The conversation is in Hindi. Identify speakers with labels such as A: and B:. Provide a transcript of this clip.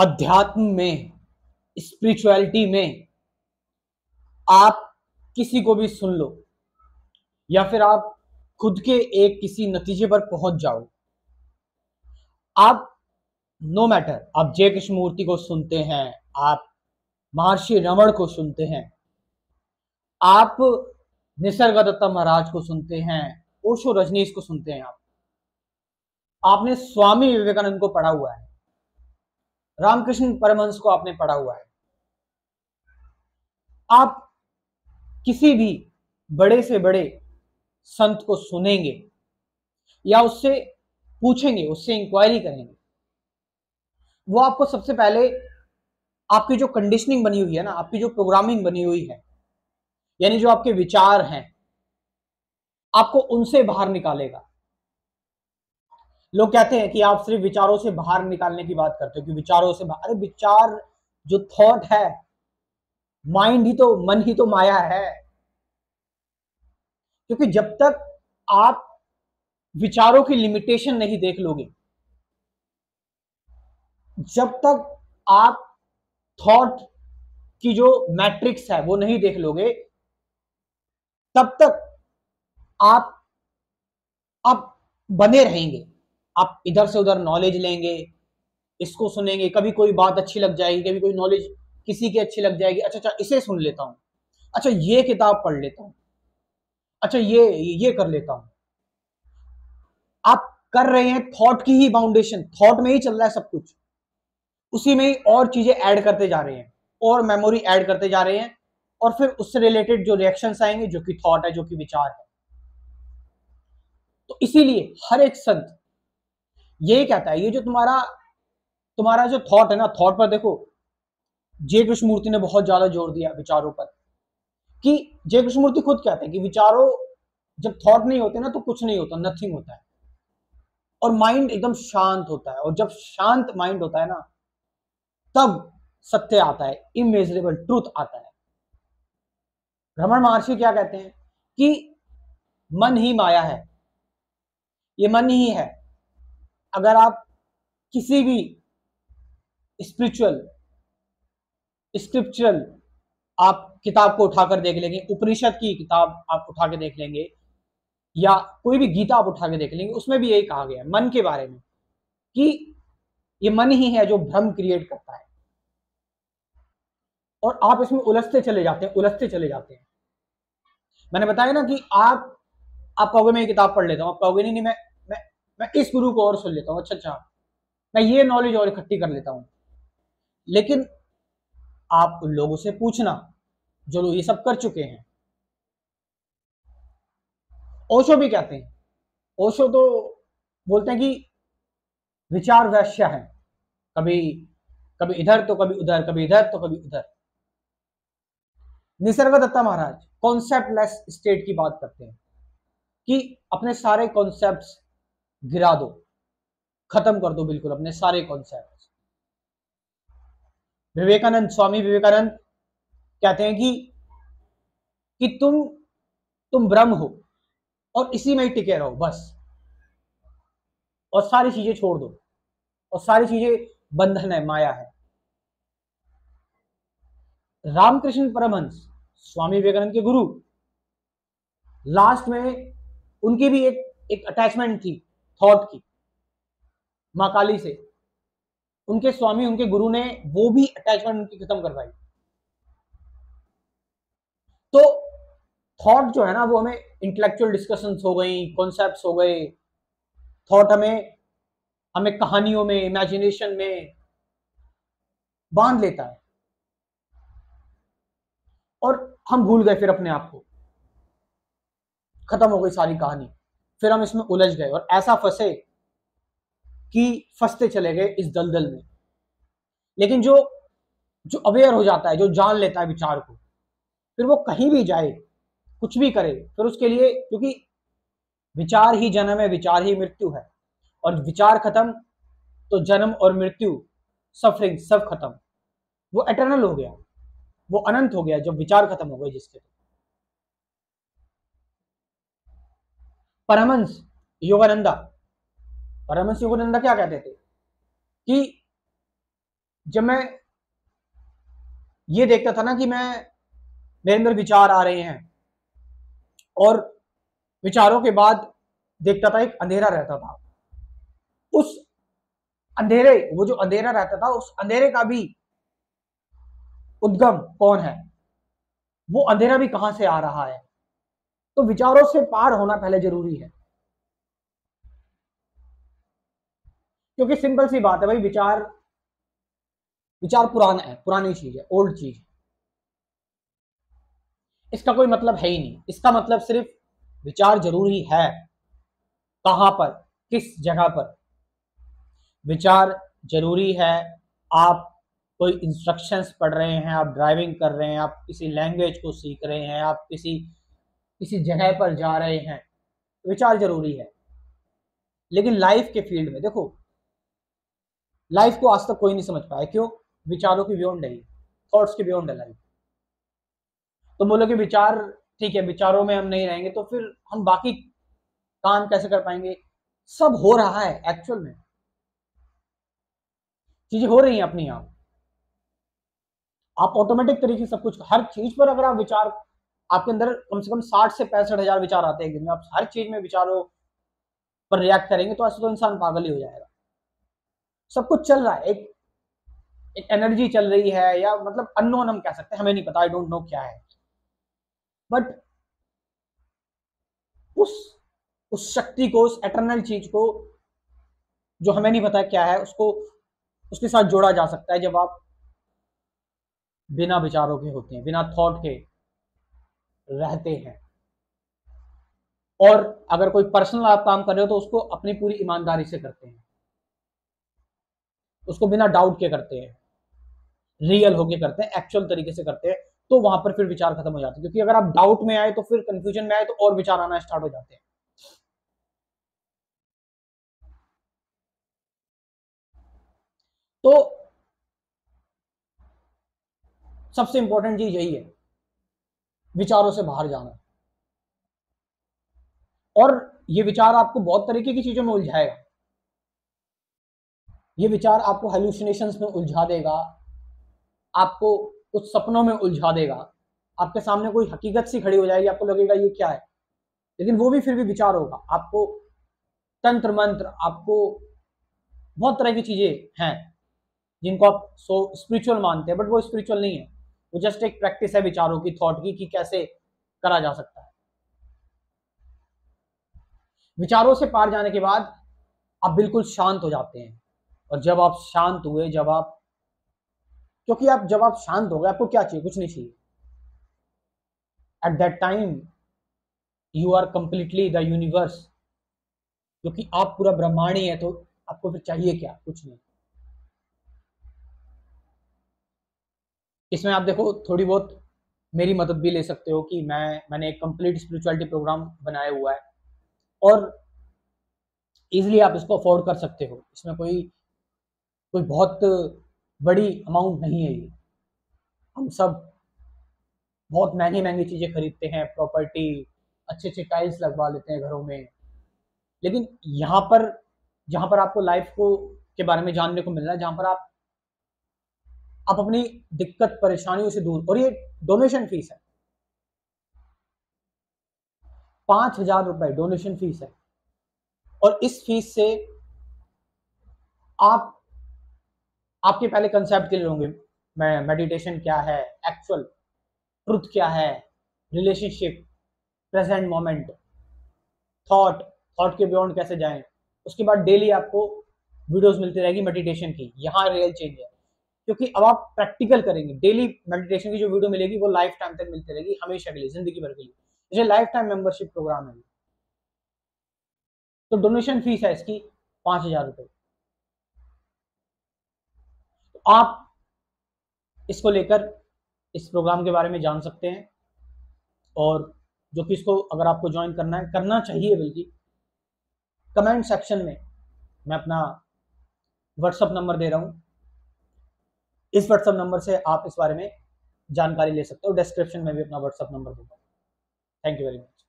A: अध्यात्म में स्पिरिचुअलिटी में, आप किसी को भी सुन लो, या फिर आप खुद के एक किसी नतीजे पर पहुँच जाओ। आप नो मैटर आप जय कृष्ण मूर्ति को सुनते हैं, आप महर्षि रमण को सुनते हैं, आप निसर्ग दत्ता महाराज को सुनते हैं, ओशो रजनीश को सुनते हैं आप। आपने स्वामी विवेकानंद को पढ़ा हुआ है। रामकृष्ण परमहंस को आपने पढ़ा हुआ है। आप किसी भी बड़े से बड़े संत को सुनेंगे या उससे पूछेंगे, उससे इंक्वायरी करेंगे, वो आपको सबसे पहले आपकी जो कंडीशनिंग बनी हुई है ना, आपकी जो प्रोग्रामिंग बनी हुई है, यानी जो आपके विचार हैं, आपको उनसे बाहर निकालेगा। लोग कहते हैं कि आप सिर्फ़ विचारों से बाहर निकालने की बात करते हो, कि विचारों से बाहर, अरे विचार जो थॉट है माइंड ही तो मन ही तो माया है। क्योंकि जब तक आप विचारों की लिमिटेशन नहीं देख लोगे, जब तक आप थॉट की जो मैट्रिक्स है वो नहीं देख लोगे, तब तक आप आप बने रहेंगे। आप इधर से उधर नॉलेज लेंगे, इसको सुनेंगे, कभी कोई बात अच्छी लग जाएगी, कभी कोई नॉलेज किसी की अच्छी लग जाएगी अच्छा अच्छा इसे सुन लेता हूँ। अच्छा ये किताब पढ़ लेता हूँ। अच्छा ये ये कर लेता हूँ। आप कर रहे हैं थॉट की ही बाउंडेशन थॉट में ही चल रहा है सब कुछ। उसी में ही और चीज़ें ऐड करते जा रहे हैं, और मेमोरी ऐड करते जा रहे हैं, और फिर उससे रिलेटेड जो रिएक्शन आएँगे, जो कि थॉट है, जो कि विचार है। तो इसीलिए हर एक संत यही कहता है ये जो तुम्हारा तुम्हारा जो थॉट है ना थॉट पर देखो जय कृष्णमूर्ति ने बहुत ज़्यादा ज़ोर दिया विचारों पर कि जय कृष्णमूर्ति खुद कहते हैं कि विचारों जब थॉट नहीं होते ना तो कुछ नहीं होता नथिंग होता है। और माइंड एकदम शांत होता है। और जब शांत माइंड होता है ना, तब सत्य आता है इमेजरेबल ट्रूथ आता है। भ्रमण महर्षि क्या कहते हैं कि मन ही माया है। ये मन ही है। अगर आप किसी भी स्पिरिचुअल स्क्रिप्चुरल आप किताब को उठाकर देख लेंगे, उपनिषद की किताब आप उठा के देख लेंगे, या कोई भी गीता आप उठा के देख लेंगे, उसमें भी यही कहा गया है, मन के बारे में, कि ये मन ही है जो भ्रम क्रिएट करता है। और आप इसमें उलझते चले जाते हैं, उलझते चले जाते हैं। मैंने बताया ना कि आप आप कहोगे मैं ये किताब पढ़ लेता हूँ, आप कहोगे नहीं नहीं, मैं मैं इस गुरु को और सुन लेता हूँ। अच्छा अच्छा। मैं ये नॉलेज और इकट्ठी कर लेता हूँ। लेकिन आप उन लोगों से पूछना जो लोग ये सब कर चुके हैं। ओशो भी कहते हैं। ओशो तो बोलते हैं कि विचार वैश्य है। कभी कभी इधर तो कभी उधर, कभी इधर तो कभी उधर। Nisargadatta Maharaj concept less state की बात करते हैं कि अपने सारे कॉन्सेप्ट्स गिरा दो। खत्म कर दो बिल्कुल अपने सारे कॉन्सेप्ट विवेकानंद, स्वामी विवेकानंद कहते हैं कि कि तुम तुम ब्रह्म हो और इसी में ही टिके रहो, बस। और सारी चीज़ें छोड़ दो। और सारी चीज़ें बंधन है, माया है। रामकृष्ण परमहंस, स्वामी विवेकानंद के गुरु। लास्ट में उनकी भी एक एक अटैचमेंट थी। थॉट की। माँ काली से। उनके स्वामी, उनके गुरु ने वो भी अटैचमेंट उनकी खत्म करवाई। तो थॉट जो है ना, वो हमें इंटेलेक्चुअल डिस्कशन हो गई कॉन्सेप्ट हो गए। थॉट हमें हमें कहानियों में इमेजिनेशन में बाँध लेता है। और हम भूल गए फिर अपने आप को। खत्म हो गई सारी कहानी। फिर हम इसमें उलझ गए और ऐसा फंसे कि फंसते चले गए इस दलदल में। लेकिन जो जो अवेयर हो जाता है, जो जान लेता है विचार को, फिर वो कहीं भी जाए, कुछ भी करे, फिर उसके लिए, क्योंकि विचार ही जन्म है, विचार ही मृत्यु है। और विचार खत्म तो जन्म और मृत्यु सफरिंग सब खत्म। वो एटर्नल हो गया, वो अनंत हो गया जब विचार खत्म हो गए जिसके। परमंश योगानंदा। परमंश योगानंदा क्या कहते थे? कि जब मैं ये देखता था ना कि मैं, मेरे अंदर विचार आ रहे हैं, और विचारों के बाद देखता था, एक अंधेरा रहता था। उस अंधेरे, वो जो अंधेरा रहता था, उस अंधेरे का भी उद्गम कौन है? वो अंधेरा भी कहाँ से आ रहा है? तो विचारों से पार होना पहले ज़रूरी है। क्योंकि सिंपल सी बात है भाई, विचार विचार पुराना है, पुरानी चीज़ है, ओल्ड चीज़ है। इसका कोई मतलब है ही नहीं। इसका मतलब सिर्फ़ विचार ज़रूरी है। कहाँ पर? किस जगह पर? विचार ज़रूरी है। आप कोई इंस्ट्रक्शंस पढ़ रहे हैं, आप ड्राइविंग कर रहे हैं, आप किसी लैंग्वेज को सीख रहे हैं, आप किसी किसी जगह पर जा रहे हैं विचार ज़रूरी है। लेकिन लाइफ के फ़ील्ड में, देखो लाइफ को आज तक कोई नहीं समझ पाया। क्यों? विचारों की बियॉन्ड है थॉट्स के बियॉन्ड है लाइफ तो कि विचार, ठीक है, विचारों में हम नहीं रहेंगे तो फिर हम बाकी काम कैसे कर पाएँगे? सब हो रहा है एक्चुअल में। चीज़ें हो रही हैं अपनी आप। ऑटोमेटिक तरीके से सब कुछ, हर चीज़ पर अगर आप विचार आपके अंदर कम से कम साठ से पैंसठ हज़ार विचार आते हैं आप हर चीज़ में विचारों पर रिएक्ट करेंगे तो ऐसे तो इंसान पागल ही हो जाएगा। सब कुछ चल रहा है। एक एक एनर्जी चल रही है या मतलब अननोन हम कह सकते हैं। हमें नहीं पता। आई डोंट नो क्या है। बट उस उस शक्ति को, उस एटर्नल चीज़ को जो हमें नहीं पता क्या है, उसको, उसके साथ जोड़ा जा सकता है जब आप बिना विचारों के होते हैं, बिना थॉट के। रहते हैं। और अगर कोई पर्सनल आप काम कर रहे हो तो उसको अपनी पूरी ईमानदारी से करते हैं। उसको बिना डाउट के करते हैं। रियल होके करते हैं एक्चुअल तरीके से करते हैं तो वहाँ पर फिर विचार खत्म हो जाते हैं। क्योंकि अगर आप डाउट में आए तो फिर कंफ्यूजन में आए तो और विचार आना स्टार्ट हो जाते हैं। तो सबसे इंपॉर्टेंट चीज़ यही है। विचारों से बाहर जाना। और ये विचार आपको बहुत तरीके की चीज़ों में उलझाएगा। ये विचार आपको हेलुसिनेशंस में उलझा देगा, आपको कुछ सपनों में उलझा देगा। आपके सामने कोई हकीकत सी खड़ी हो जाएगी, आपको लगेगा ये क्या है? लेकिन वो भी फिर भी विचार होगा। आपको तंत्र मंत्र, आपको बहुत तरह की चीज़ें हैं जिनको आप सो स्पिरिचुअल मानते हैं बट वो स्पिरिचुअल नहीं है। वो जस्ट एक प्रैक्टिस है विचारों की थॉट की, कि कैसे करा जा सकता है। विचारों से पार जाने के बाद आप बिल्कुल शांत हो जाते हैं। और जब आप शांत हुए, जब आप, क्योंकि आप, जब आप शांत हो गए, आपको क्या चाहिए? कुछ नहीं चाहिए। At that time you are completely the universe क्योंकि आप पूरा ब्रह्मांड ही है तो आपको फिर चाहिए क्या? कुछ नहीं। इसमें आप देखो, थोड़ी बहुत मेरी मदद भी ले सकते हो कि मैं, मैंने एक कंप्लीट स्पिरिचुअलिटी प्रोग्राम बनाया हुआ है। और इजीली आप इसको अफोर्ड कर सकते हो। इसमें कोई कोई बहुत बड़ी अमाउंट नहीं है ये। हम सब बहुत महँगी महँगी चीज़ें खरीदते हैं प्रॉपर्टी अच्छे अच्छे टाइल्स लगवा लेते हैं घरों में। लेकिन यहाँ पर, जहाँ पर आपको लाइफ को, के बारे में जानने को मिल रहा है, जहाँ पर आप आप अपनी दिक्कत, परेशानियों से दूर। और ये डोनेशन फ़ीस है। पाँच हज़ार रुपए डोनेशन फ़ीस है। और इस फ़ीस से आप, आपके पहले कंसेप्ट क्लियर होंगे। मैं मेडिटेशन क्या है? एक्चुअल ट्रुथ क्या है? Relationship present moment thought thought के बियॉन्ड कैसे जाएँ? उसके बाद डेली आपको वीडियोस मिलती रहेगी मेडिटेशन की। यहाँ रियल चेंज है। क्योंकि अब आप प्रैक्टिकल करेंगे। डेली मेडिटेशन की जो वीडियो मिलेगी, वो लाइफ टाइम तक मिलती रहेगी हमेशा के लिए, ज़िंदगी भर के लिए। जैसे लाइफ टाइम मेंबरशिप प्रोग्राम है। तो डोनेशन फ़ीस है इसकी पाँच हज़ार रुपए। आप इसको लेकर इस प्रोग्राम के बारे में जान सकते हैं। और जो कि इसको अगर आपको ज्वाइन करना है, करना चाहिए बल्कि कमेंट सेक्शन में मैं अपना व्हाट्सअप नंबर दे रहा हूँ। इस व्हाट्सअप नंबर से आप इस बारे में जानकारी ले सकते हो। डिस्क्रिप्शन में भी अपना व्हाट्सअप नंबर दूँगा। Thank you very much